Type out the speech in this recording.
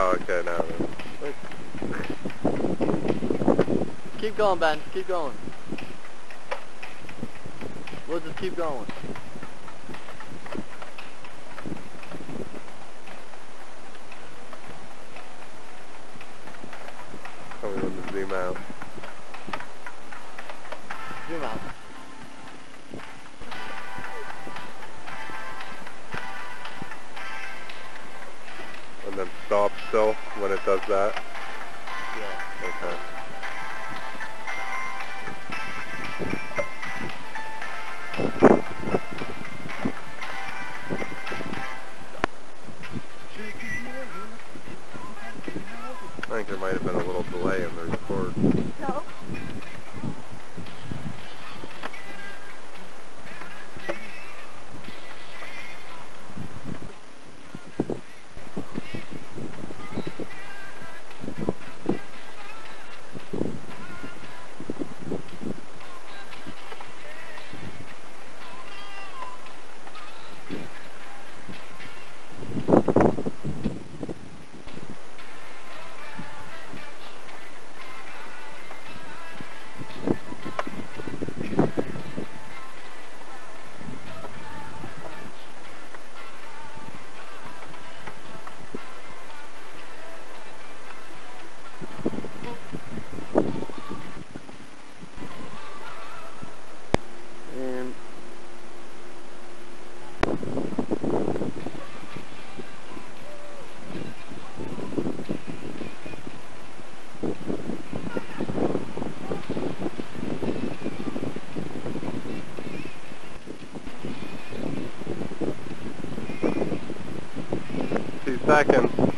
Oh, okay, now then. Keep going, Ben. Keep going. We'll just keep going. Tell me when to zoom out. Zoom out. Does that. Yeah. Okay. I think there might have been a little delay in the record. No. And Two seconds.